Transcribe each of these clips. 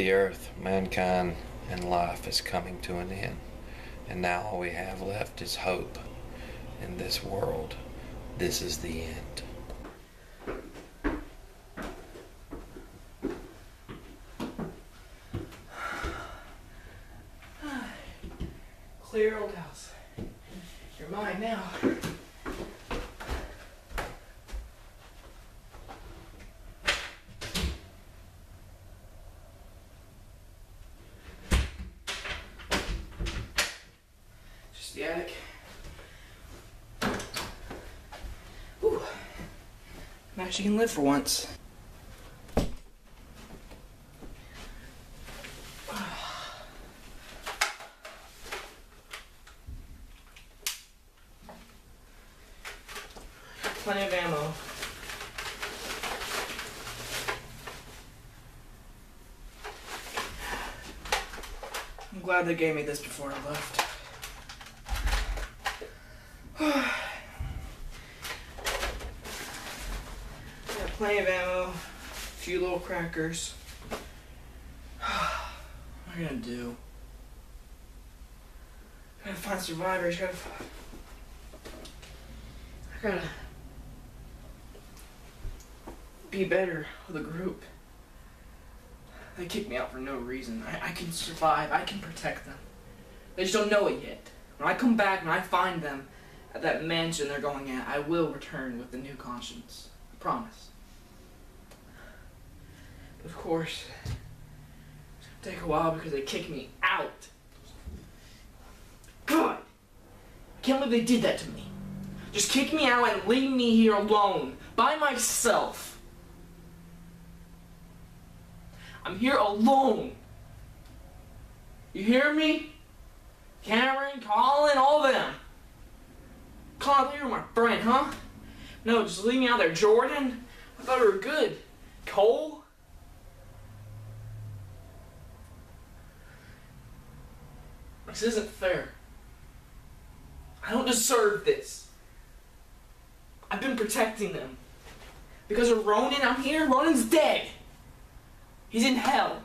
The earth, mankind, and life is coming to an end. And now all we have left is hope. In this world, this is the end. Clear old house. You're mine now. Just the attic. Ooh. I'm actually gonna live for once. Plenty of ammo. I'm glad they gave me this before I left. Plenty of ammo, a few little crackers. what am I gonna do? I Gotta find survivors, gotta. I gotta be better with a group. They kicked me out for no reason. I, I can survive. I can protect them. They just don't know it yet. When I come back and I find them at that mansion they're going at, I will return with a new conscience. I promise. Of course, it's gonna take a while because they kicked me out. God! I can't believe they did that to me. Just kick me out and leave me here alone, by myself. I'm here alone. You hear me? Cameron, Colin, all of them. Colin, I you were my friend, huh? No, just leave me out there. Jordan, I thought we were good. Cole? This isn't fair. I don't deserve this. I've been protecting them. Because of Ronan, I'm here. Ronan's dead. He's in hell.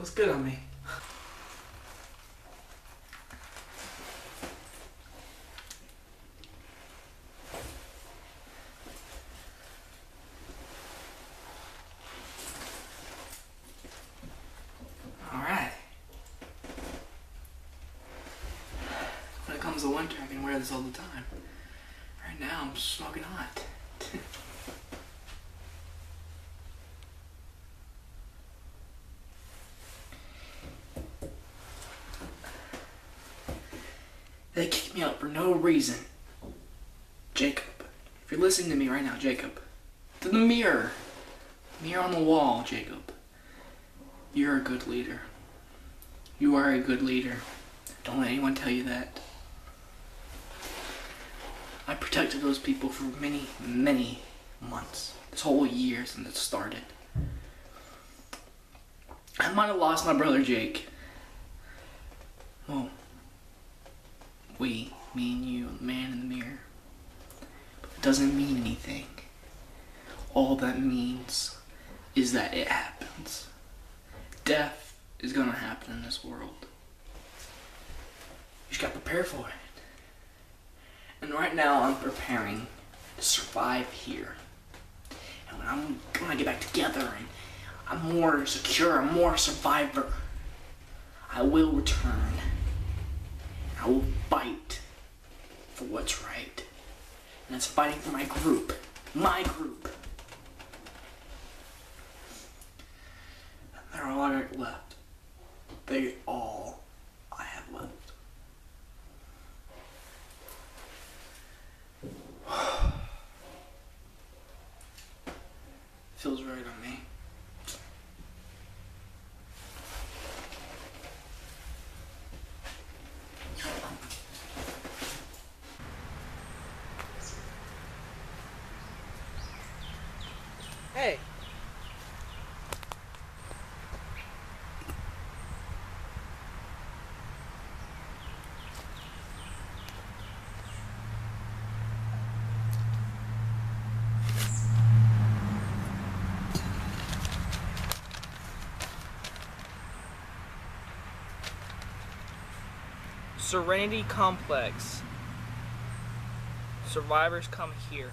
Looks good on me. Alright. When it comes to winter, I can wear this all the time. Right now, I'm smoking hot. They kicked me out for no reason. Jacob, if you're listening to me right now, Jacob, to the mirror, mirror on the wall, Jacob. You're a good leader. You are a good leader. Don't let anyone tell you that. I protected those people for many, many months. This whole year since it started. I might have lost my brother Jake. Well, we, me and you, the man in the mirror. But it doesn't mean anything. All that means is that it happens. Death is gonna happen in this world. You just gotta prepare for it. And right now I'm preparing to survive here. And when I'm I get back together and I'm more secure, I'm more a survivor, I will return. I will fight for what's right. and it's fighting for my group. My group. They're all I got left. They all I have left. Feels right on me. Serenity Complex. Survivors come here.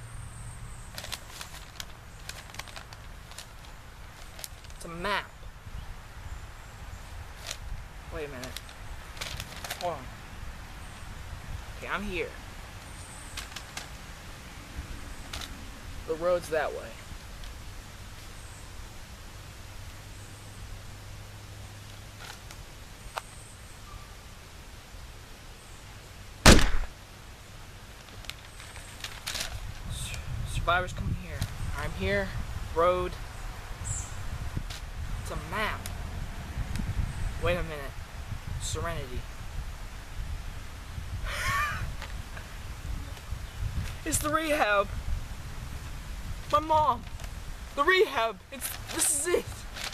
It's a map. Wait a minute. Hold on. Okay, I'm here. The road's that way. Sur- Survivors come here. I'm here. Road. It's a map. Wait a minute. Serenity. it's the rehab. My mom. The rehab. It's this is it.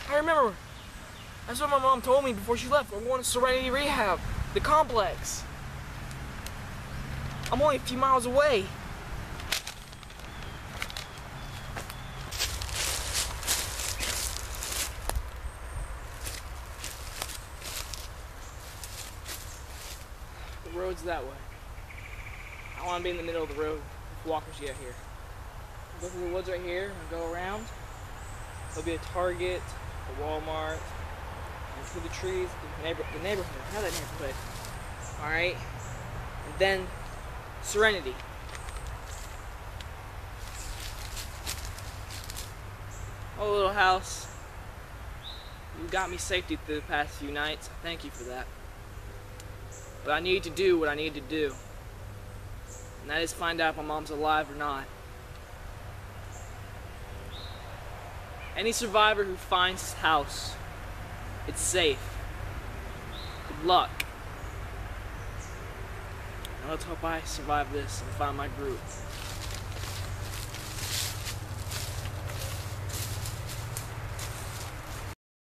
I remember. That's what my mom told me before she left. We're going to Serenity Rehab. The complex. I'm only a few miles away. Road's that way. I want to be in the middle of the road walkers get here. Go through the woods right here and go around. There'll be a Target, a Walmart, and through the trees, the, neighbor, the neighborhood, not that neighborhood. Alright? And then Serenity. Oh, little house. You got me safety through the past few nights. Thank you for that. But I need to do what I need to do. And that is find out if my mom's alive or not. Any survivor who finds his house, it's safe. Good luck. Let's hope I survive this and find my group.